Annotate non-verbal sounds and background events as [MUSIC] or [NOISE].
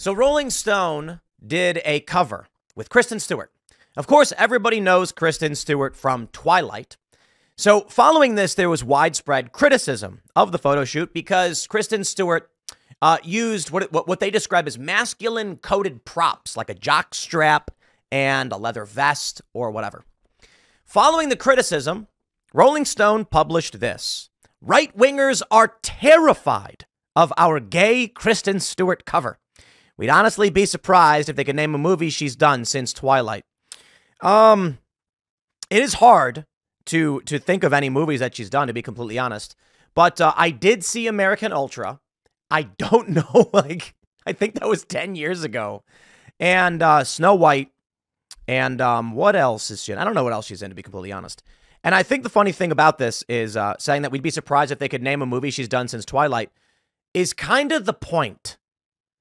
So Rolling Stone did a cover with Kristen Stewart. Of course, everybody knows Kristen Stewart from Twilight. So, following this, there was widespread criticism of the photo shoot because Kristen Stewart uh, used what, what, they describe as masculine coded props, like a jock strap and a leather vest or whatever. Following the criticism, Rolling Stone published this Right wingers are terrified of our gay Kristen Stewart cover. We'd honestly be surprised if they could name a movie she's done since Twilight. Um, it is hard to to think of any movies that she's done, to be completely honest. But uh, I did see American Ultra. I don't [LAUGHS] know, like I think that was ten years ago, and uh, Snow White, and um, what else is she? In? I don't know what else she's in, to be completely honest. And I think the funny thing about this is uh, saying that we'd be surprised if they could name a movie she's done since Twilight is kind of the point